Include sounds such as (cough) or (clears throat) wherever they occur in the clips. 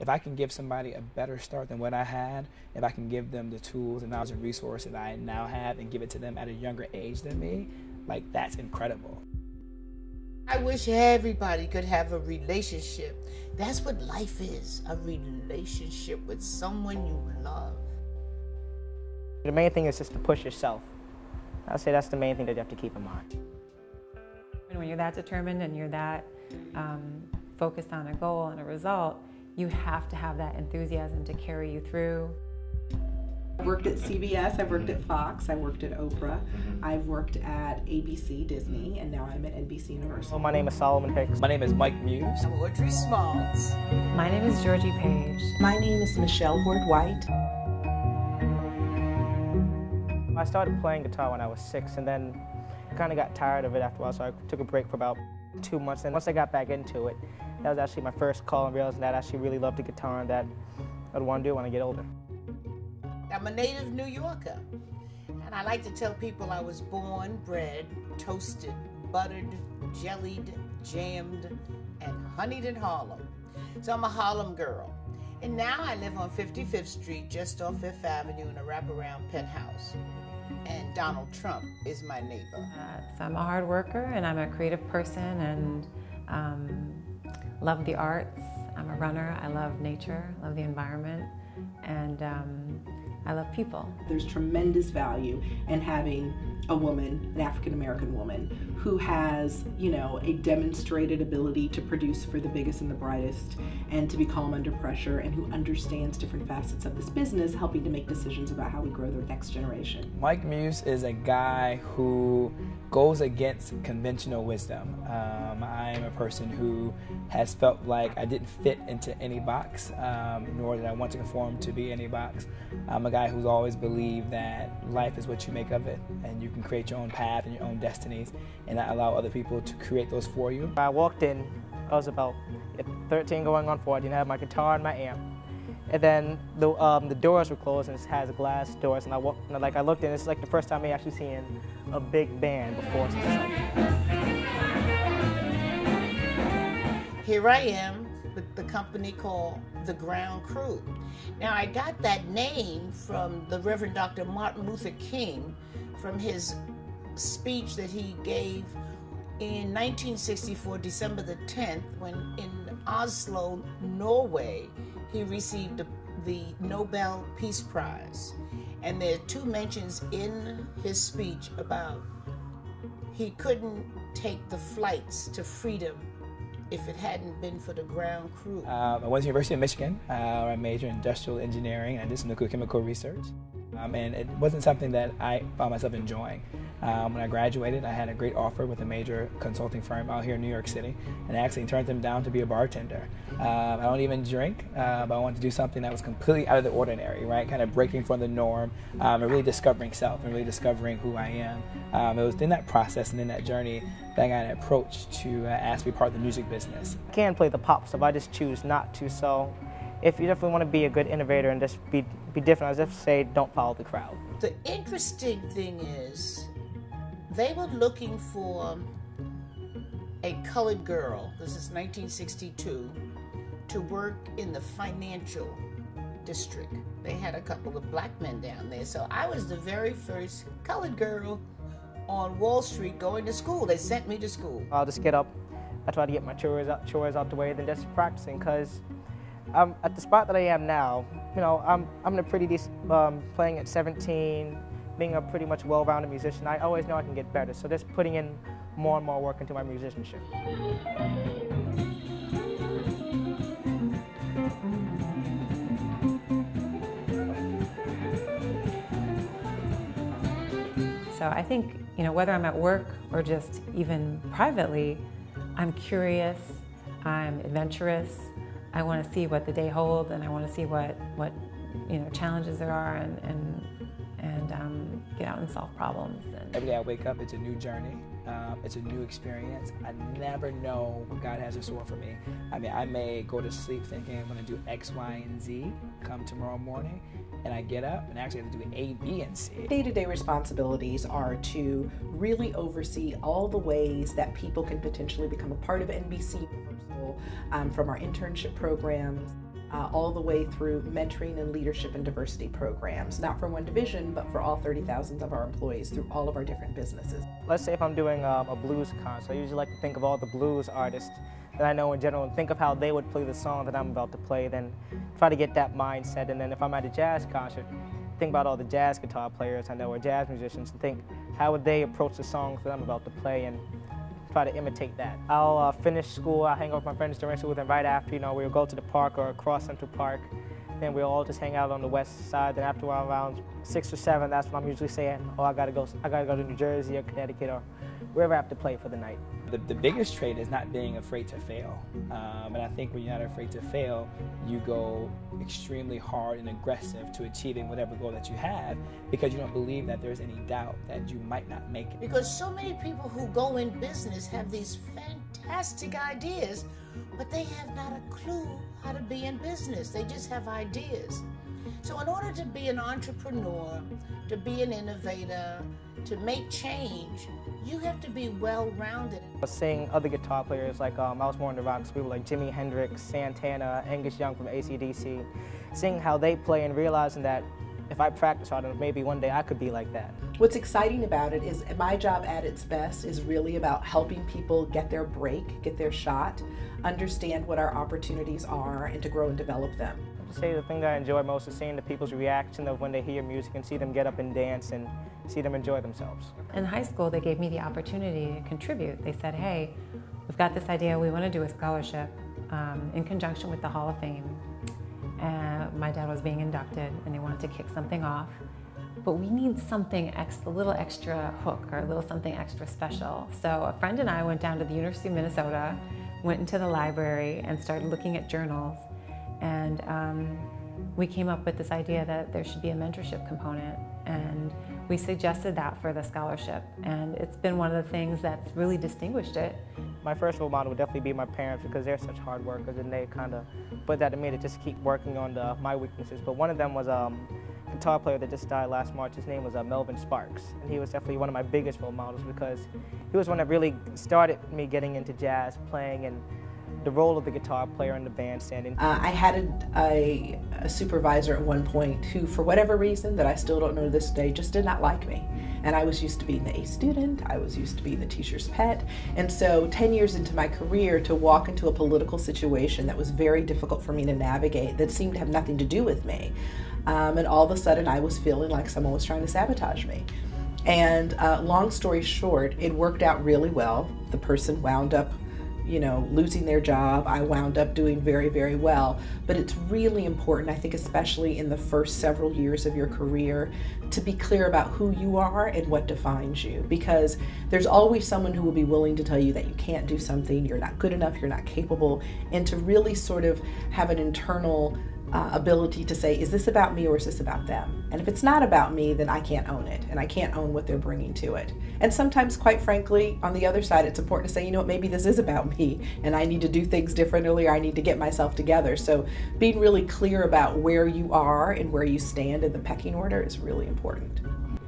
if I can give somebody a better start than what I had, if I can give them the tools and knowledge and resources that I now have and give it to them at a younger age than me, like that's incredible. I wish everybody could have a relationship. That's what life is a relationship with someone you love. The main thing is just to push yourself. I'd say that's the main thing that you have to keep in mind. And when you're that determined and you're that um, focused on a goal and a result, you have to have that enthusiasm to carry you through. I've worked at CBS, I've worked at Fox, I worked at Oprah, mm-hmm. I've worked at ABC, Disney, and now I'm at NBC Universal. Well, my name is Solomon Hicks. My name is Mike Muse. I'm Audrey Smalls. My name is Georgi Page. My name is Michelle Hord-White. I started playing guitar when I was six and then kind of got tired of it after a while, so I took a break for about two months. And once I got back into it, that was actually my first call and realizing that I actually really loved the guitar and that I'd want to do when I get older. I'm a native New Yorker. And I like to tell people I was born, bred, toasted, buttered, jellied, jammed, and honeyed in Harlem. So I'm a Harlem girl. And now I live on 55th Street, just off Fifth Avenue, in a wraparound penthouse. And Donald Trump is my neighbor. Uh, so I'm a hard worker and I'm a creative person and um, love the arts. I'm a runner. I love nature, I love the environment, and um, I love people. There's tremendous value in having a woman, an African American woman, who has, you know, a demonstrated ability to produce for the biggest and the brightest and to be calm under pressure and who understands different facets of this business, helping to make decisions about how we grow the next generation. Mike Muse is a guy who goes against conventional wisdom. Um, I am a person who has felt like I didn't fit into any box, um, nor did I want to conform to be any box. I'm a guy who's always believed that life is what you make of it, and you can create your own path and your own destinies, and not allow other people to create those for you. I walked in, I was about 13 going on 14, I had my guitar and my amp. And then the, um, the doors were closed and it has glass doors. And I, walked, and like I looked in, it's like the first time me actually seeing a big band before. So like... Here I am with the company called The Ground Crew. Now, I got that name from the Reverend Dr. Martin Luther King from his speech that he gave in 1964, December the 10th, when in Oslo, Norway, he received the, Nobel Peace Prize. And there are two mentions in his speech about he couldn't take the flights to freedom if it hadn't been for the ground crew. Um, I went to University of Michigan. Uh, I majored in industrial engineering and did some nuclear chemical research. Um, and it wasn't something that I found myself enjoying. Um, when I graduated, I had a great offer with a major consulting firm out here in New York City, and I actually turned them down to be a bartender. Um, I don't even drink, uh, but I wanted to do something that was completely out of the ordinary, right? Kind of breaking from the norm um, and really discovering self and really discovering who I am. Um, it was in that process and in that journey that I got an approach to uh, ask to be part of the music business. I can play the pop stuff, I just choose not to. So if you definitely want to be a good innovator and just be, be different, I was just say don't follow the crowd. The interesting thing is, they were looking for a colored girl, this is 1962, to work in the financial district. They had a couple of black men down there. So I was the very first colored girl on Wall Street going to school. They sent me to school. I'll just get up, I try to get my chores out, chores out the way, then just practicing because I'm at the spot that I am now, you know, I'm, I'm in a pretty decent, um, playing at 17, being a pretty much well-rounded musician, I always know I can get better. So just putting in more and more work into my musicianship. So I think, you know, whether I'm at work or just even privately, I'm curious, I'm adventurous, I want to see what the day holds and I want to see what, what you know, challenges there are and, and and um, get out and solve problems. And Every day I wake up, it's a new journey. Um, it's a new experience. I never know what God has in store for me. I mean, I may go to sleep thinking I'm going to do X, Y, and Z come tomorrow morning, and I get up and actually have to do A, B, and C. Day to day responsibilities are to really oversee all the ways that people can potentially become a part of NBC Universal um, from our internship programs uh, all the way through mentoring and leadership and diversity programs, not for one division, but for all 30,000 of our employees through all of our different businesses. Let's say if I'm doing um, a blues concert, I usually like to think of all the blues artists that I know in general and think of how they would play the song that I'm about to play, then try to get that mindset. And then if I'm at a jazz concert, think about all the jazz guitar players I know or jazz musicians and think how would they approach the songs that I'm about to play and try to imitate that. I'll uh, finish school, I'll hang out with my friends during school, then right after, you know, we'll go to the park or across Central Park, then we'll all just hang out on the west side. Then after around six or seven, that's when I'm usually saying, oh, I gotta go, I gotta go to New Jersey or Connecticut or wherever I have to play for the night. The, the biggest trait is not being afraid to fail. Um, and I think when you're not afraid to fail, you go extremely hard and aggressive to achieving whatever goal that you have because you don't believe that there's any doubt that you might not make it. Because so many people who go in business have these fantastic ideas, but they have not a clue how to be in business. They just have ideas. So, in order to be an entrepreneur, to be an innovator, to make change, you have to be well rounded. Seeing other guitar players like um, I was more into rock, so people like Jimi Hendrix, Santana, Angus Young from ACDC, seeing how they play and realizing that if I practice hard enough, maybe one day I could be like that. What's exciting about it is my job at its best is really about helping people get their break, get their shot, understand what our opportunities are, and to grow and develop them To say the thing that I enjoy most is seeing the people's reaction of when they hear music and see them get up and dance and see them enjoy themselves. In high school, they gave me the opportunity to contribute. They said, hey, we've got this idea, we want to do a scholarship um, in conjunction with the Hall of Fame. And my dad was being inducted and they wanted to kick something off. But we need something ex- a little extra hook or a little something extra special. So a friend and I went down to the University of Minnesota, went into the library and started looking at journals and um, we came up with this idea that there should be a mentorship component. And we suggested that for the scholarship. And it's been one of the things that's really distinguished it. My first role model would definitely be my parents because they're such hard workers and they kind of put that in me to just keep working on the, my weaknesses. But one of them was um, a guitar player that just died last March. His name was uh, Melvin Sparks. And he was definitely one of my biggest role models because he was one that really started me getting into jazz, playing and the role of the guitar player in the bandstand. Uh, I had a, a, a, supervisor at one point who, for whatever reason that I still don't know to this day, just did not like me. And I was used to being the A student, I was used to being the teacher's pet. And so, 10 years into my career, to walk into a political situation that was very difficult for me to navigate, that seemed to have nothing to do with me. Um, and all of a sudden, I was feeling like someone was trying to sabotage me. And uh, long story short, it worked out really well. The person wound up you know, losing their job. I wound up doing very, very well. But it's really important, I think, especially in the first several years of your career, to be clear about who you are and what defines you. Because there's always someone who will be willing to tell you that you can't do something, you're not good enough, you're not capable, and to really sort of have an internal uh, ability to say, is this about me or is this about them? And if it's not about me, then I can't own it and I can't own what they're bringing to it. And sometimes, quite frankly, on the other side, it's important to say, you know what, maybe this is about me and I need to do things differently or I need to get myself together. So being really clear about where you are and where you stand in the pecking order is really important.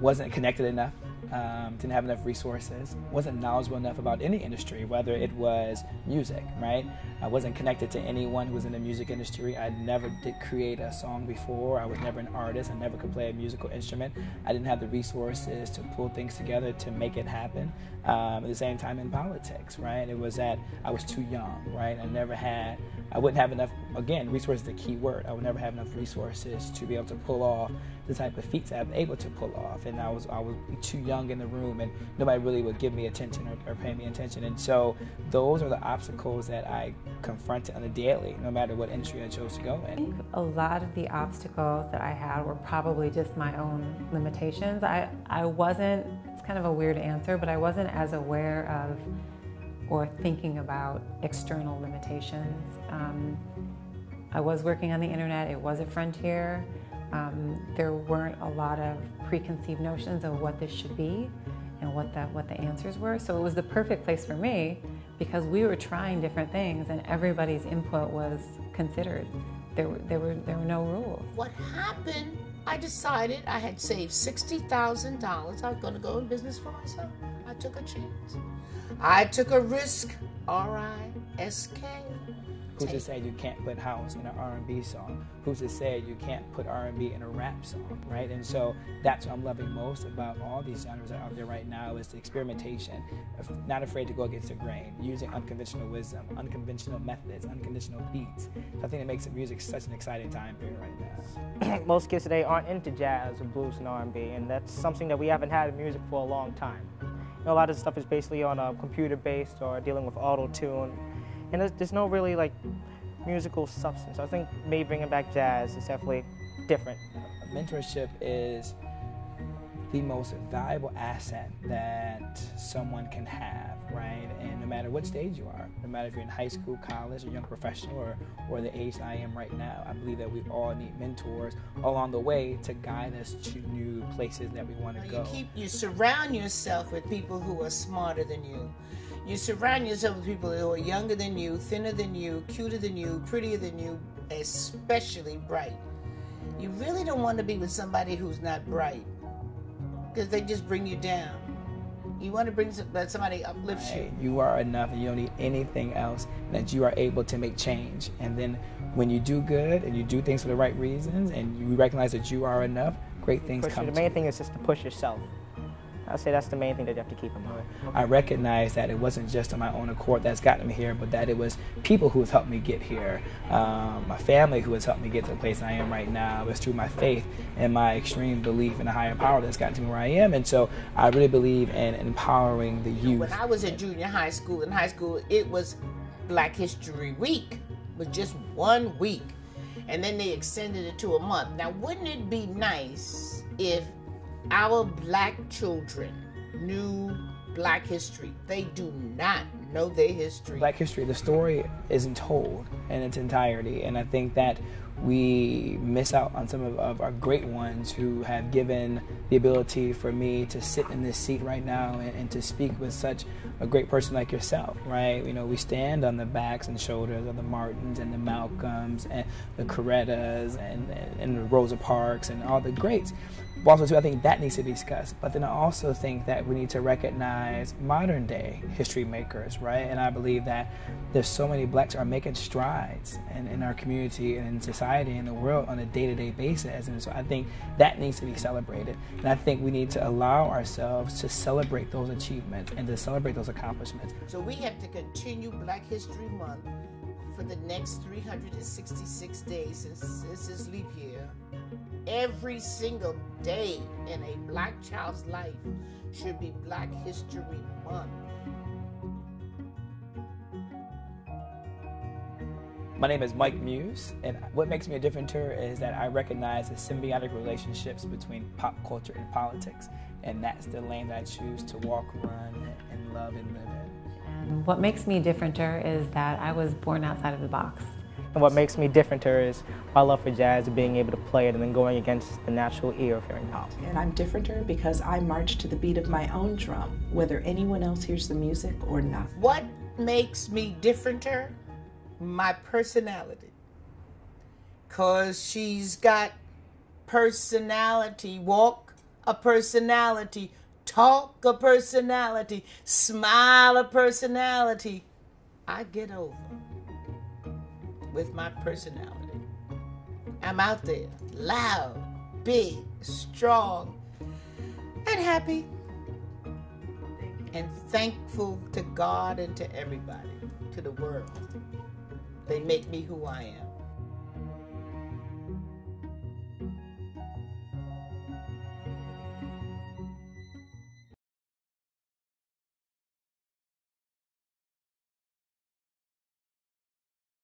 Wasn't connected enough um, didn't have enough resources, wasn't knowledgeable enough about any industry, whether it was music, right? I wasn't connected to anyone who was in the music industry. I never did create a song before. I was never an artist. I never could play a musical instrument. I didn't have the resources to pull things together to make it happen. Um, at the same time, in politics, right? It was that I was too young, right? I never had, I wouldn't have enough, again, resources the key word. I would never have enough resources to be able to pull off the type of feats I'm able to pull off. And I was, I was too young in the room and nobody really would give me attention or, or pay me attention. And so those are the obstacles that I confronted on a daily, no matter what industry I chose to go in. I think a lot of the obstacles that I had were probably just my own limitations. I, I wasn't, it's kind of a weird answer, but I wasn't as aware of or thinking about external limitations. Um, I was working on the internet, it was a frontier. Um, there weren't a lot of preconceived notions of what this should be and what the, what the answers were. So it was the perfect place for me because we were trying different things and everybody's input was considered. There, there, were, there were no rules. What happened, I decided I had saved $60,000. I was going to go in business for myself. I took a chance. I took a risk, R I S K. Who's to say you can't put house in an R&B song? Who's to say you can't put R&B in a rap song, right? And so that's what I'm loving most about all these genres that are out there right now is the experimentation, not afraid to go against the grain, using unconventional wisdom, unconventional methods, unconventional beats. So I think it makes music such an exciting time period right now. (clears throat) most kids today aren't into jazz or blues and R&B, and that's something that we haven't had in music for a long time. You know, a lot of stuff is basically on a computer based or dealing with auto tune, and there's, there's no really like musical substance. I think maybe bringing back jazz is definitely different. Mentorship is the most valuable asset that someone can have, right? And no matter what stage you are, no matter if you're in high school, college, or young professional, or, or the age I am right now, I believe that we all need mentors along the way to guide us to new places that we want to go. You keep you surround yourself with people who are smarter than you. You surround yourself with people who are younger than you, thinner than you, cuter than you, prettier than you, especially bright. You really don't want to be with somebody who's not bright because they just bring you down. You want to bring that somebody uplifts right. you. You are enough, and you don't need anything else. And that you are able to make change, and then when you do good and you do things for the right reasons, and you recognize that you are enough, great things push come. The main thing is just to push yourself. I say that's the main thing that you have to keep in mind. I recognize that it wasn't just on my own accord that's gotten me here, but that it was people who have helped me get here. Um, my family who has helped me get to the place I am right now. It's through my faith and my extreme belief in a higher power that's gotten to me where I am. And so I really believe in empowering the youth. When I was in junior high school, in high school, it was Black History Week. It was just one week. And then they extended it to a month. Now, wouldn't it be nice if our black children knew black history. They do not know their history. Black history, the story isn't told in its entirety. And I think that we miss out on some of, of, our great ones who have given the ability for me to sit in this seat right now and, and, to speak with such a great person like yourself, right? You know, we stand on the backs and shoulders of the Martins and the Malcolms and the Corettas and, and, and the Rosa Parks and all the greats. Also, too, I think that needs to be discussed. But then I also think that we need to recognize modern day history makers, right? And I believe that there's so many blacks are making strides in, in our community and in society and the world on a day-to-day basis. And so I think that needs to be celebrated. And I think we need to allow ourselves to celebrate those achievements and to celebrate those accomplishments. So we have to continue Black History Month for the next 366 days since this is leap year every single day in a black child's life should be Black History Month. My name is Mike Muse, and what makes me a differenter is that I recognize the symbiotic relationships between pop culture and politics, and that's the lane that I choose to walk, run, and love and live in. And what makes me differenter is that I was born outside of the box. And what makes me differenter is my love for jazz and being able to play it and then going against the natural ear of hearing pop. And I'm differenter because I march to the beat of my own drum, whether anyone else hears the music or not. What makes me differenter? My personality. Because she's got personality. Walk a personality. Talk a personality. Smile a personality. I get over with my personality. I'm out there, loud, big, strong, and happy. And thankful to God and to everybody, to the world. They make me who I am.